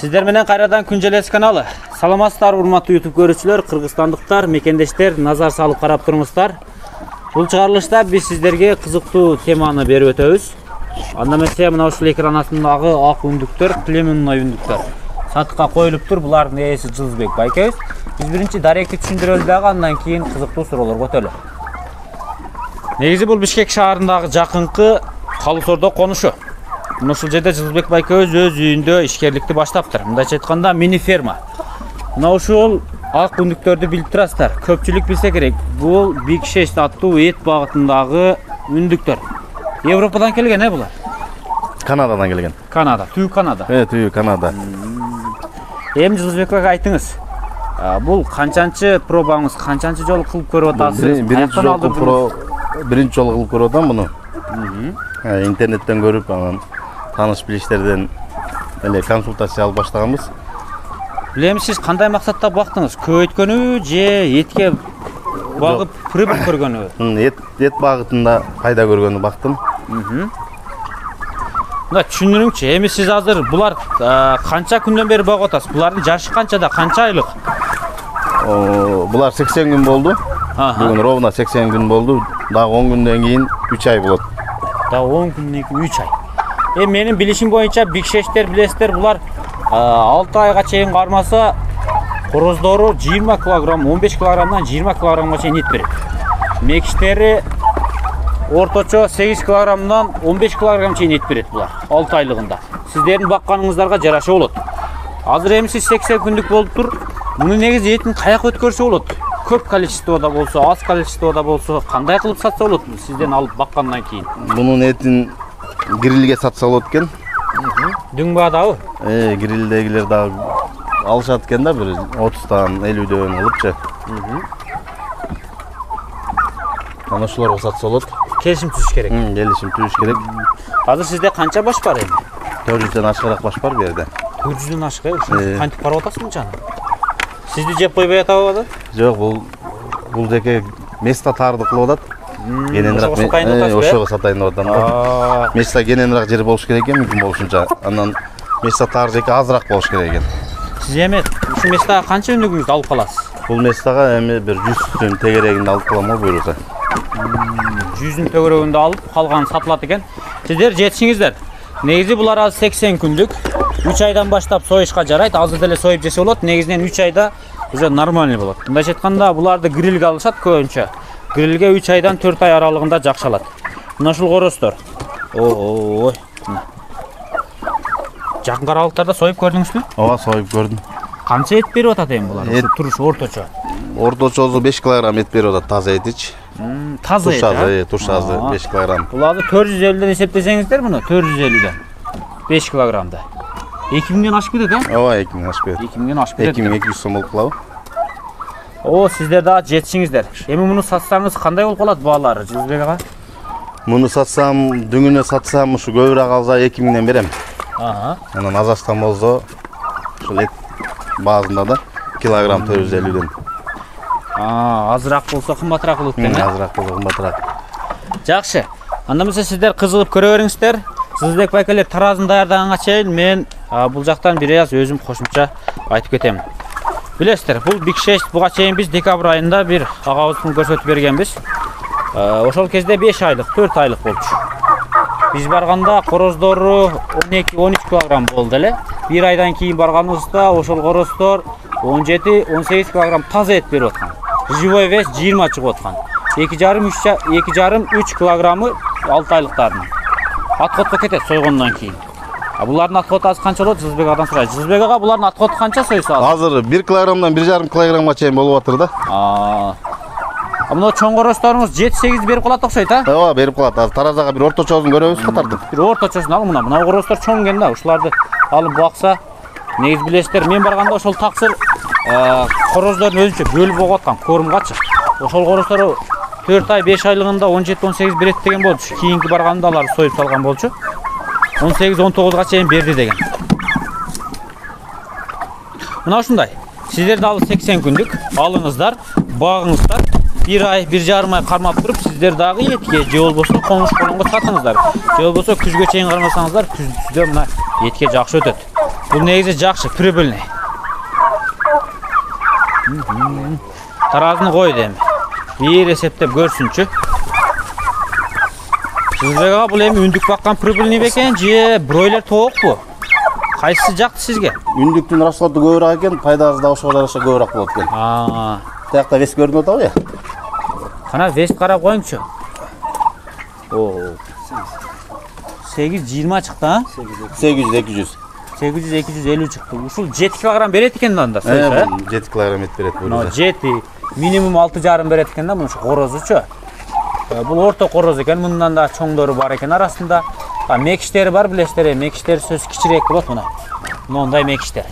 сиздер менен кайрадан күнжелес каналы. Саламатсыздар урматтуу ютуб көрүүчүлөр кыргызстандыктар мекендештер назар салып карап турмуздар бул чыгарылышта биз сиздерге кызыктуу теманы берип өтөбүз. Анда эмесе мына ушул экран астындагы ак үндүктөр племенный үндүктөр сатыкка коюлуптур булардын ээси жылызбек байкебиз. Биз биринчи даректи түшүндүрөлү дагы андан кийин кызыктуу суроолорго өтөлү. Негизи бул бишкек шаарындагы жакынкы калуу конушу. Ушул жерде жылызбек байкебиз өз үйүндө ишкерликти баштаптыр мындайча айтканда мини ферма мына ушул ак үндүктөрдү билип турасыздар көпчүлүк билсе керек. Бул биг шесть аттуу эт багытындагы үндүктөр европадан келген э булар канададан келген. Канада. Түбү канада. Э түбү канада. Эми жылызбек байке айтыңыз. Бул канчанчы пробаңыз канчанчы жолу кылып көрүп атасыз Бир- биринчи жолу биринчи жолу кылып көрүп атам муну Э, интернеттен көрүп анан. Тааныш билиштерден эле консультация алып баштаганбыз билем сиз кандай максатта бактыңыз көбөйткөнүбү же этке багып прибыль көргөнүбү эт эт багытында пайда көргөнү бактым мына түшүндүрүңүчү эми сиз азыр булар а, канча күндөн бери багып атасыз булардын жашы канчада канча айлык О, булар сексен күн болду Аха. бүгүн ровно сексен күн болду дагы он күндөн кийин үч ай болот да он күндөн кийин үч ай. Эми менин билишим боюнча бикшештер билесиздер булар алты айга чейин кармаса короздору жыйырма килограмм он беш килограммдан жыйырма килограммга чейин эт берет мекиштери орточо сегиз килограммдан он беш килограмм чейин эт берет булар алты айлыгында сиздердин бакканыңыздарга жараша болот азыр эми сиз сексен күндүк болуптур муну негизи этин каяка өткөрсө болот көп количествода болсо аз количествода болсо кандай кылып сатса болот сизден алып баккандан кийин мунун этин грилге сатса болот экен. Дүң баадабы э грилдегилер дагы алышат экен да бир отуздан элүүдөн алыпчы. Анан ошолорго сатса болот. Келишим түзүш керек. Келишим түзүш керек. Азыр сизде канча баш бар эми? Төрт жүздөн ашыгыраак баш бар бул жерде. Төрт жүздөн ашык э? Э. кантип карап атасыз мынчаны сизди жеп койбой атабы да? Жок бул бул жеке место тарды кылып атат. Кененирээк ошого сатайын деп э, сатайын деп атам да место кененирээк жер болуш керек экен мүмкүн болушунча анан место тар жеке азыраак болуш керек экен сиз эми ушул местага канча үндүгүңүздү алып каласыз бул местога эми бир жүздүн тегерегинде алып калам го буюрса жүздүн төгөрөгүндө алып калганы сатылат экен сиздер жетишиңиздер негизи булар азыр сексен күндүк үч айдан баштап союшка жарайт азыр деле союп жесе болот негизинен үч айда уже нормальный болот мындайча айтканда буларды грилге алышат көбүнчө грилге үч айдан төрт ай аралыгында жакшы алат мына ушул коростор ой мына. жакынкы аралыктарда союп көрдүңүзбү ооба союп көрдүм канча эт берип атат эми булар Эт- ушу туруш орточо орточосу беш килограмм эт берип атат таза таза эт туршасы а? э туршасы Aa. беш килограмм. Бул азыр төрт жүз элүүдөн эсептесеңиздер муну төрт жүз элүүдөн беш килограммда. Эки миңден ашып кетет э ооба эки ашып кетет эки миңден ашып кетет эки миң эки жүз сом болуп калабы о сиздер дагы жетишиңиздер эми муну сатсаңыз кандай болуп калат баалары жылызбек ага муну сатсам дүңүнө сатсам ушу көбүрөөк алса эки миңден берем анан азачтан болсо ушул эт баасында да килограмм төрт жүз элүүдөн азыраак болсо кымбатыраак болот экен азыраак болсо кымбатыраак жакшы анда эмесе сиздер кызыгып көрө бериңиздер жылызбек байкелер таразын даярдаганга чейин мен бул жактан бир аз өзүм кошумча айтып кетем билесиздер бул биг шесть буга чейин биз декабрь айында бир агабыздын көрсөтүп бергенбиз А, ошол кезде беш айлык төрт айлык болчу. Биз барганда короздору он эки он үч килограмм болду эле бир айдан кийин барганыбызда ошол он сегиз килограмм таза эт берип аткан живой вес жыйырма чыгып аткан эки жарым үч эки жарым үч килограммы алты айлыктардын отходко кетет сойгондон кийин а азыр канча болот жылызбек агадан сурайт жылызбек ага булардын отходу канча сойсо азыр азыр бир килограммдан бир жарым килограммга чейин болуп атыр да. Мына чоң коростторуңуз жети сегиз берип калат окшойт а? Ооба берип калат азыр таразага бир орточосун көрөбүз тартып бир орточосун ал мына мына коростор чоң экен да. Ушуларды алып бакса негизи билесиздер мен барганда ошол таксыр короздордун өзүнчө бөлүп огуп аткан кормгачы ошол коростор төрт ай беш айлыгында он жети он сегиз берет деген болчу. Кийинки барганда аларды союп салган болчу. Он сегиз он тогузга чейин берди деген. Мына ушундай сиздер дагы сексен күндүк алыңыздар багыңыздар бир ай бир жарым ай кармап туруп сиздер дагы этке же болбосо коңуш колонго сатыңыздар. Же болбосо күзгө чейин кармасаңыздар күздө мына этке жакшы өтөт Бул негизи жакшы, прибыльный. Таразыны кой эми. Бир эсептеп көрсүнчү. Сизбек ага бул эми үндүк баккан прибыльный бекен же бройлер тоокпу? Кайсысы жакты сизге? Үндүктүн расходу көбүрөөк экен, пайдасы да ошого жараша көбүрөөк болот экен. Аа, Тиякта вес көрүнүп атабы я? кана вест карап коюңчу. О. 8-20 чыкты, а? 800 200. 800-250 чыкты. Ушул 7 килограмм берет экен да анда. Э, сөзсүз, э? бул 7 килограмм мына бул. жети минимум алты жарым берет экен да мына ушу корозучу Э, бул орто короз экен мындан да чоңдору бар экен арасында. Мекиштери бар билесиздер э мекиштери сөз кичирээк болот мына моундай мекиштер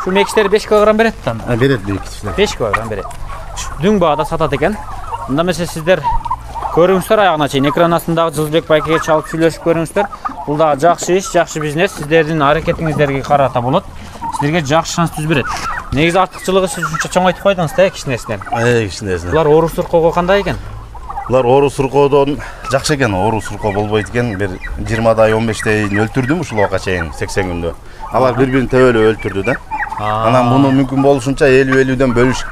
ушу мекиштери беш килограмм берет да берет беш килограмм берет дүң баада сатат экен мында эмесе сиздер көрүңүздөр аягына чейин экран астындагы жылдызбек байкеге чалып сүйлөшүп көрүңүздөр бул дагы жакшы иш жакшы бизнес. Сиздердин аракетиңиздерге карата болот сиздерге жакшы шанс түз берет негизи артыкчылыгы сиз ушунча чоңойтуп койдуңуз да э кичинесинен Э, кичинесине. булар орус суркоого кандай экен Булар орус суркоодон жакшы экен. Орус суркоо болбойт экен. Бир 20дай 15дей өлтүрдүм ушул убакка чейин 80 күндө. Алар бири-бирин төбөлөп өлтүрдү да. Анан муну мүмкүн болушунча 50-50дөн бөлүш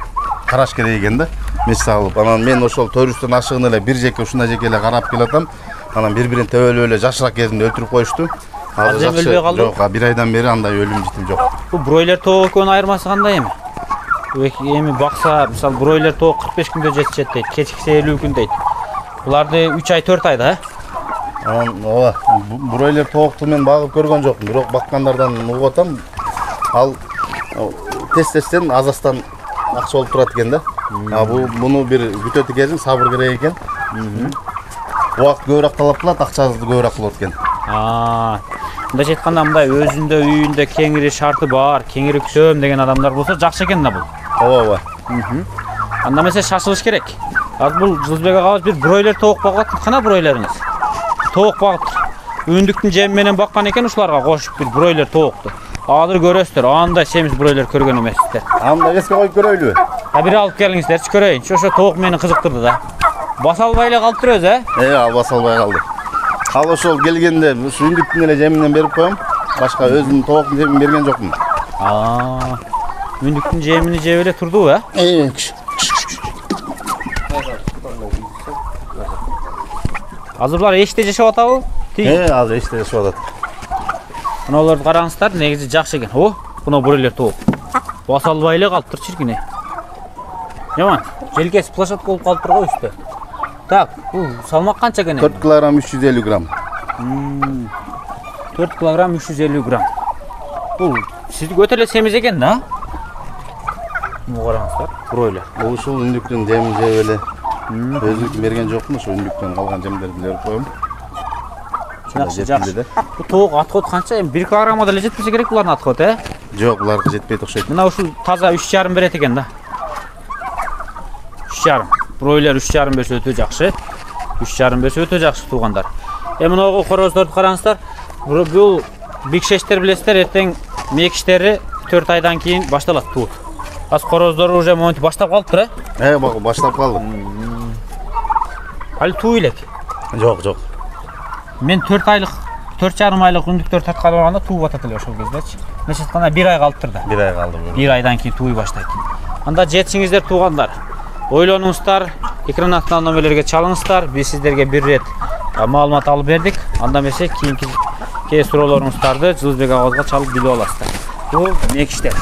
караш керек экен да. Мес салып. Анан мен ошол төрүстөн ашыгын эле бир жеке ушундай жеке эле карап келатам. Анан бири-бирин төбөлөп эле жашыраак кезинде өлтүрүп коюшту. Азыр өлбөй калды? Жок, бир айдан бери андай өлүм житим жок. бул бройлер тоок экөөнүн айырмасы кандай эми эми бакса мисалы бройлер тоок 45 күндө жетишет дейт кечиксе 50 күн дейт буларды 3 ай 4 айда э ооба, бройлер тоокту мен багып көргөн жокмун, бирок баккандардан угуп атам. Ал тез-тезден азастан акча болуп турат экен да. А бу муну бир күтөт экенсиң, сабыр керек экен. Убакыт көбүрөөк талап кылат, акчасы көбүрөөк болот экен. А, мындайча айтканда мындай өзүндө үйүндө кеңири шарты бар, кеңири күтөм деген адамдар болсо жакшы экен да бул. Ооба, ооба. Анда эмесе шашылыш керек. Азыр бул Жылызбек агабыз бир бройлер атат. Кана бройлериңиз? Тоок багып. Үндүктүн жеми менен баккан экен ушуларга кошуп бир бройлер тоокту. Азыр көрөсүздөр, андай семиз бройлер көргөн эмессиздер. Анда коюп көрөйлүбү? А бир алып келиңиздерчи көрөйүнчү. Ошо тоок мени кызыктырды да. Баса албай эле калып турбуз, э? Э, алба салбай калды. Ал ошол келгенде ушу үндүктүн эле жеминен берип коем. Башка өзүмдүн тооктун жемин берген жокмун. А. Үндүктүн жемини жеп эле турдубу, э? Азыр булар эшикте жашап атабы? Тиги. Азыр эчте жашап атат. Мыналарды караңыздар, негизи жакшы экен. О, мына бройлер тоок. Баса албай эле калыптыр чиркине. Жаман, желкеси плашатка болуп калыптыр го үстү. Так, бул салмак канча экен? 4 килограмм 350 грамм. 4 килограмм 350 грамм. Бул сиздики өтө эле семиз экен да? Мына караңыздар, бройлер. Бул ушул үндүктүн жемин жеп эле өзүнүкүн берген жокмун, ошо үндүктөн калган жемдерди берип коем. Жакшы, жеткиле жакшы. Бул тоок отход канча? Эми 1 килограммга деле жетпесе керек булардын отход, э? Жок, буларга жетпейт окшойт. Мына ушул таза 3,5 берет экен да. 3,5. Бройлер 3,5 берсе өтө жакшы. 3,5 берсе өтө жакшы туугандар. Эми мына короздорду караңыздар. Бу- Бул бикшештер билесиздер, эртең мекиштери 4 айдан кийин башталат туут. Аз короздор уже монтип баштап калыптыр, э? Э, бак баштап калды. Али туу элек. Жок, жок. Мен 4 айлык 4,5 айлык үндүктөр тарткан болгондо тууп атат эле ошол кездечи. Мешет кана 1 ай калыптыр да. Бир ай калды бул. бир айдан кийин тууй баштайт анда жетишиңиздер туугандар ойлонуңуздар экран астындагы номерлерге чалыңыздар биз сиздерге бир ирет маалымат алып бердик анда эмесе кийинки суроолоруңуздарды жылызбек агабызга чалып билип аласыздар бул мекиштер